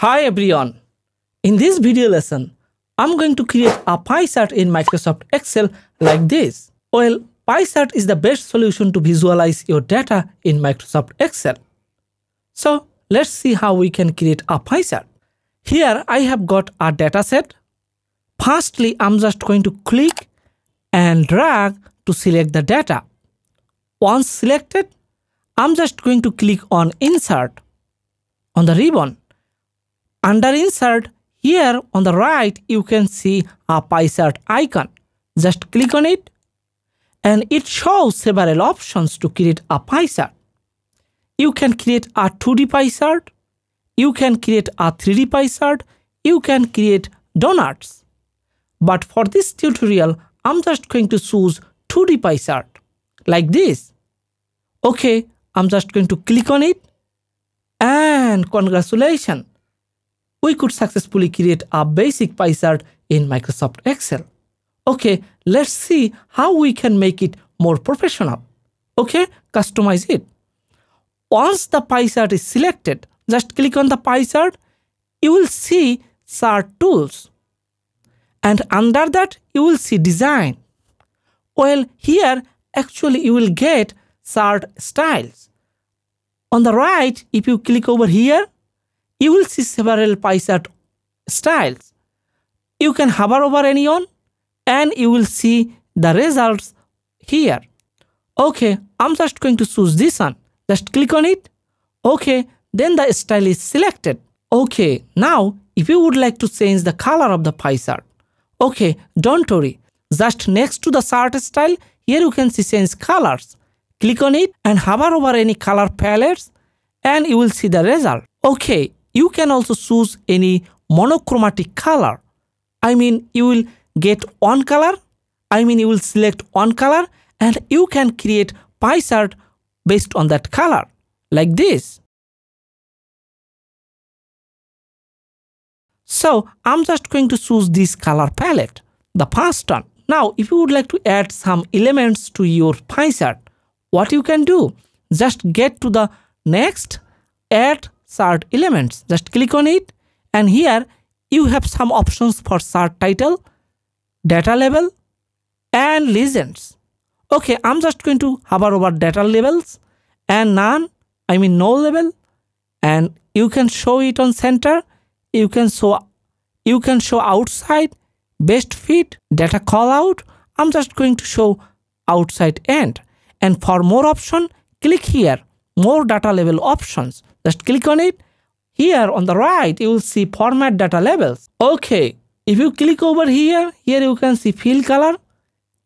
Hi everyone. In this video lesson, I'm going to create a pie chart in Microsoft Excel like this. Well, pie chart is the best solution to visualize your data in Microsoft Excel. So let's see how we can create a pie chart. Here I have got a data set. Firstly, I'm just going to click and drag to select the data. Once selected, I'm just going to click on insert on the ribbon under insert, here on the right, you can see a pie chart icon. Just click on it and it shows several options to create a pie chart. You can create a 2D pie chart, you can create a 3D pie chart, you can create donuts. But for this tutorial, I'm just going to choose 2D pie chart like this. Okay, I'm just going to click on it and congratulations we could successfully create a basic pie chart in Microsoft Excel. Okay, let's see how we can make it more professional. Okay, customize it. Once the pie chart is selected, just click on the pie chart. You will see chart tools. And under that, you will see design. Well, here, actually, you will get chart styles. On the right, if you click over here, you will see several pie chart styles. You can hover over any one and you will see the results here. Okay, I'm just going to choose this one. Just click on it. Okay, then the style is selected. Okay, now if you would like to change the color of the pie chart. Okay, don't worry. Just next to the chart style, here you can see change colors. Click on it and hover over any color palettes and you will see the result. Okay, you can also choose any monochromatic color. I mean, you will get one color. I mean, you will select one color and you can create pie chart based on that color like this. So I'm just going to choose this color palette, the first one. Now, if you would like to add some elements to your pie chart, what you can do? Just get to the next, add chart elements. Just click on it and here you have some options for chart title, data label and legends. Okay, I'm just going to hover over data labels and none, I mean no label and you can show it on center, you can show you can show outside, best fit, data callout. I'm just going to show outside end and for more option click here more data label options just click on it. Here on the right, you will see format data labels. Okay, if you click over here, here you can see fill color.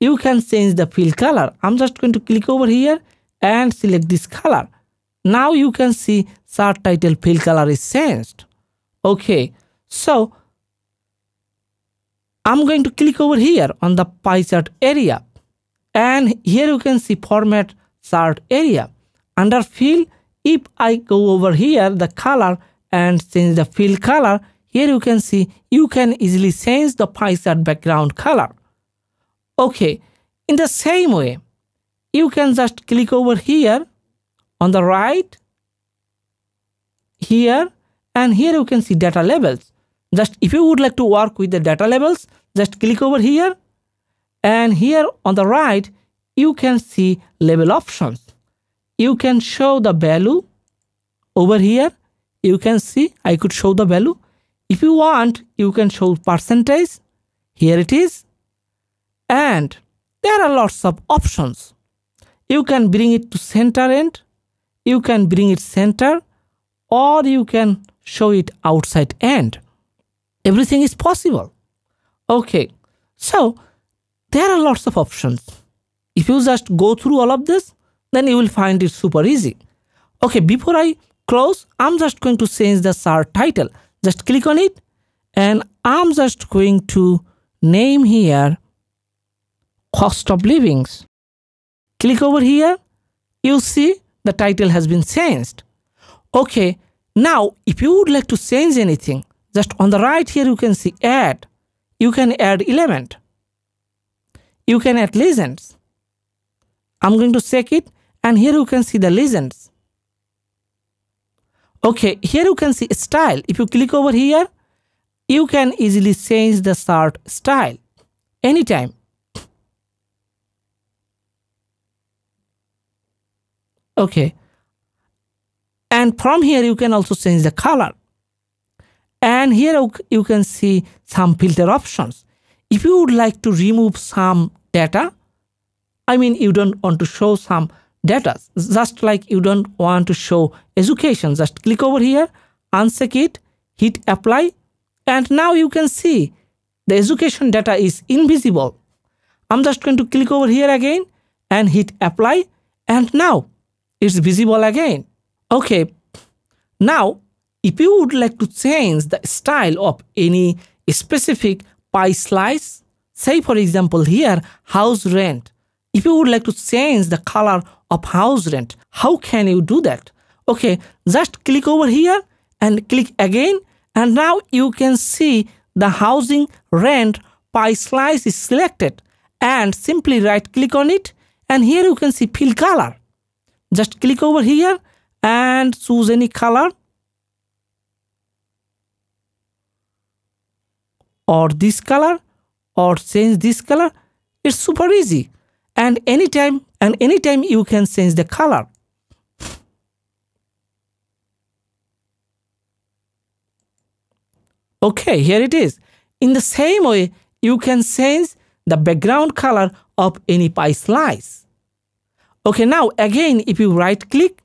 You can change the fill color. I'm just going to click over here and select this color. Now you can see chart title fill color is changed. Okay, so I'm going to click over here on the pie chart area. And here you can see format chart area. Under fill, if I go over here the color and change the fill color here you can see you can easily change the pie chart background color. Okay in the same way you can just click over here on the right here and here you can see data labels. Just if you would like to work with the data labels just click over here and here on the right you can see label options you can show the value over here. You can see I could show the value. If you want you can show percentage. Here it is. And there are lots of options. You can bring it to center end. You can bring it center or you can show it outside end. Everything is possible. Okay. So there are lots of options. If you just go through all of this then you will find it super easy. Okay, before I close, I'm just going to change the chart title. Just click on it and I'm just going to name here cost of livings. Click over here, you see the title has been changed. Okay, now if you would like to change anything, just on the right here you can see add. You can add element. You can add legends. I'm going to check it and here you can see the legends. Okay, here you can see style. If you click over here, you can easily change the chart style anytime. Okay. And from here, you can also change the color. And here you can see some filter options. If you would like to remove some data, I mean, you don't want to show some data, just like you don't want to show education, just click over here, uncheck it, hit apply, and now you can see the education data is invisible. I'm just going to click over here again and hit apply, and now it's visible again. Okay, now if you would like to change the style of any specific pie slice, say for example here, house rent, if you would like to change the color of house rent, how can you do that? Okay, just click over here and click again and now you can see the housing rent pie slice is selected and simply right click on it and here you can see fill color. Just click over here and choose any color or this color or change this color. It's super easy and anytime and anytime you can change the color. Okay here it is. In the same way you can change the background color of any pie slice. Okay now again if you right click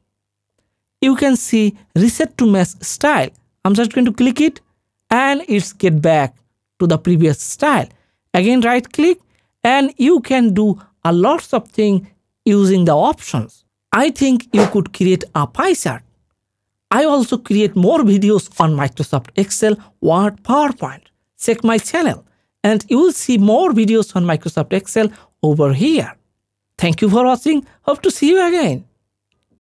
you can see reset to match style. I'm just going to click it and it's get back to the previous style. Again right click and you can do a lots of things using the options. I think you could create a pie chart. I also create more videos on Microsoft Excel, Word, PowerPoint. Check my channel and you will see more videos on Microsoft Excel over here. Thank you for watching. Hope to see you again.